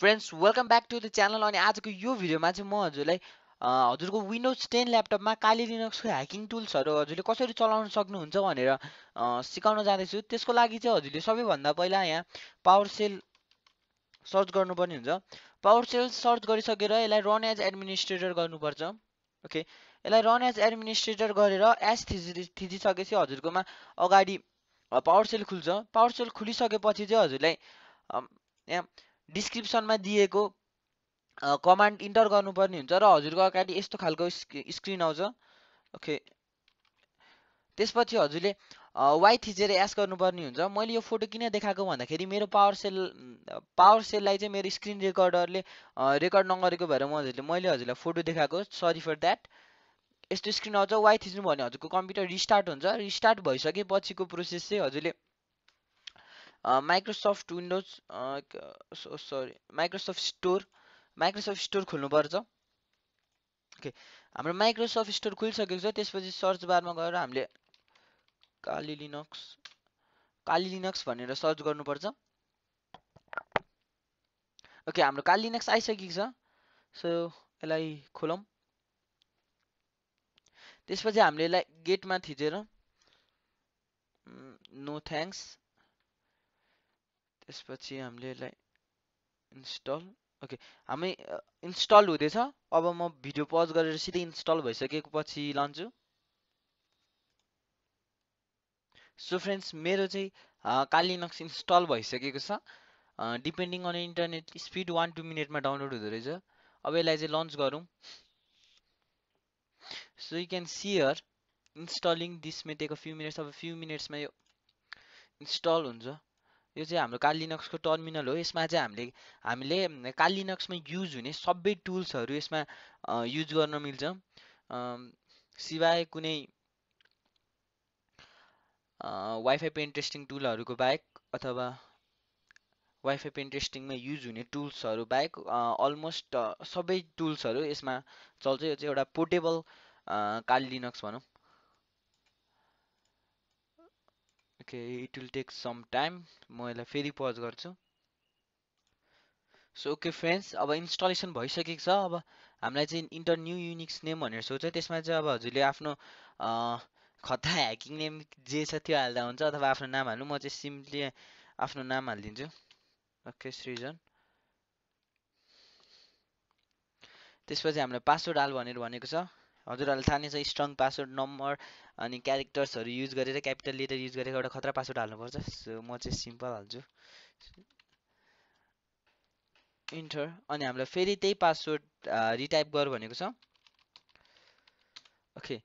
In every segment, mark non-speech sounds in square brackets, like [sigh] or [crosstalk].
Friends welcome back to the channel अनि आजको यो भिडियोमा चाहिँ म हजुरलाई हजुरको विन्डोज टेन ल्यापटपमा काली लिनक्सको ह्याकिङ टुल्सहरू हजुरले कसरी चलाउन सक्नुहुन्छ भनेर सिकाउन जाँदैछु। त्यसको लागि चाहिँ हजुरले सबैभन्दा पहिला यहाँ पावर सेल सर्च गर्नुपर्ने हुन्छ। पावर सेल सर्च गरिसकेर यसलाई रन एज एडमिनिस्ट्रेटर गर्नुपर्छ। ओके? यसलाई रन एज एडमिनिस्ट्रेटर गरेर एस थिचि थिचिसकेपछि हजुरकोमा अगाडि पावर सेल खुल्छ। पावर सेल खुलिसकेपछि चाहिँ हजुरलाई यहाँ डिस्क्रिप्सनमा दिएको कमान्ड इन्टर गर्नुपर्ने हुन्छ र हजुरको अगाडि यस्तो खालको स्क्रिन आउँछ। ओके। त्यसपछि हजुरले वाइ थिचेर एस गर्नुपर्ने हुन्छ। मैले यो फोटो किन देखाएको भन्दाखेरि मेरो पावर सेल पावर सेललाई चाहिँ मेरो स्क्रिन रेकर्डरले रेकर्ड नगरेको भएर म हजुरले मैले हजुरलाई फोटो देखाएको। Sorry for that. यस्तो स्क्रिन आउँछ। वाइ थिच्नु भने हजुरको कम्प्युटर रिस्टार्ट हुन्छ। रिस्टार्ट भइसकेपछिको प्रोसेस चाहिँ हजुरले Microsoft Windows sorry Microsoft Store Microsoft Store खोल्नुपर्छ। ओके हाम्रो माइक्रोसफ्ट स्टोर खुलिसकेको छ त्यसपछि सर्च बारमा गएर हामीले काली लिनक्स काली लिनक्स भनेर सर्च गर्नुपर्छ। ओके हाम्रो काली लिनक्स आइसकेको छ सो यसलाई खोलौँ। त्यसपछि हामीले यसलाई गेटमा थिचेर नो थ्याङ्क्स त्यसपछि हामीले यसलाई इन्स्टल ओके हामी इन्स्टल हुँदैछ। अब म भिडियो पज गरेर सिधै इन्स्टल भइसकेको पछि लान्छु। सो फ्रेन्ड्स मेरो चाहिँ कालिनक्स इन्स्टल भइसकेको छ। Depending on internet speed one two मिनटमा डाउनलोड हुँदो रहेछ। अब यसलाई चाहिँ लन्च गरौँ। So you can see her installing this may take a few minutes अब फ्यु मिनट्समा यो इन्स्टल हुन्छ। यो चाहिँ हाम्रो कालिनक्सको टर्मिनल हो। यसमा चाहिँ हामीले हामीले कालिनक्समा युज हुने सबै टुल्सहरू यसमा युज गर्न मिल्छ। सिवाय कुनै वाइफाई पेन टेस्टिङ टुलहरूको बाहेक अथवा वाइफाई पेन टेस्टिङमा युज हुने टुल्सहरू बाहेक अलमोस्ट सबै टुल्सहरू यसमा चल्छ। यो चाहिँ एउटा पोर्टेबल कालिनक्स भनौँ। Okay it will take some time म यसलाई फेरि पज गर्छु. सो ओके फ्रेन्ड्स अब इन्स्टलेसन भइसकेको छ. अब हामीलाई चाहिँ इन्टर न्यू युनिक्स नेम भनेर सोध्छ। त्यसमा चाहिँ अब हजुरले आफ्नो खता ह्याकिङ नेम जे छ त्यो हाल्दा हुन्छ अथवा आफ्नो नाम हाल्नु। म चाहिँ सिम्पली आफ्नो नाम हालिदिन्छु। ओके सृजन। त्यसपछि हामीलाई पासवर्ड हाल भनेर भनेको छ। हजुरहरूलाई थाहा नै छ स्ट्रङ पासवर्ड नम्बर अनि क्यारेक्टर्सहरू युज गरेर क्यापिटल लेटर युज गरेर एउटा खतरा पासवर्ड हाल्नुपर्छ। सो म चाहिँ सिम्पल हाल्छु। इन्टर अनि हामीलाई फेरि त्यही पासवर्ड रिटाइप गर भनेको छ। ओके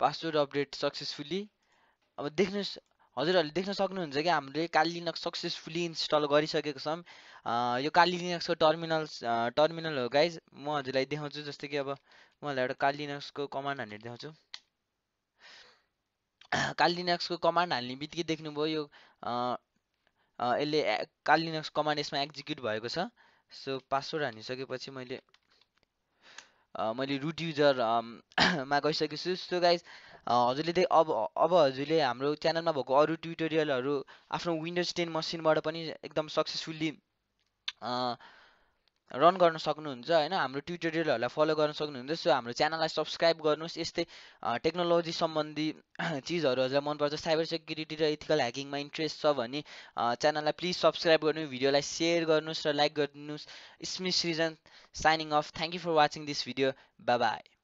पासवर्ड अपडेट सक्सेसफुली अब देख्नुहोस् हजुरहरूले देख्न सक्नुहुन्छ कि हामीले काली लिनक्स सक्सेसफुली इन्स्टल गरिसकेको छौँ। यो काली लिनक्सको टर्मिनल टर्मिनल हो गाइज म हजुरलाई देखाउँछु जस्तै कि अब मलाई एउटा काली लिनक्सको कमान्ड हानेर देखाउँछु। [clears throat] काली लिनक्सको कमान्ड हाल्ने बित्तिकै देख्नुभयो यो यसले काली लिनक्स कमान्ड यसमा एक्जिक्युट भएको छ। सो पासवर्ड हानिसकेपछि मैले मैले रुट युजर [clears throat] मा गइसकेको छु। सो गाइज हजुरले अब अब हजुरले हाम्रो च्यानलमा भएको अरू ट्युटोरियलहरू आफ्नो विन्डोज टेन मसिनबाट पनि एकदम सक्सेसफुल्ली रन गर्न सक्नुहुन्छ होइन? हाम्रो ट्युटोरियलहरूलाई फलो गर्न सक्नुहुन्छ सो हाम्रो च्यानललाई सब्सक्राइब गर्नुहोस्। यस्तै टेक्नोलोजी सम्बन्धी [clears throat] चिजहरू हजुरलाई मनपर्छ। साइबर सेक्युरिटी र इथिकल ह्याकिङमा इन्ट्रेस्ट छ भने च्यानललाई प्लिज सब्सक्राइब गर्नु भिडियोलाई सेयर गर्नुहोस् र लाइक गरिदिनुहोस् स्मिथ season signing off thank you for watching this video bye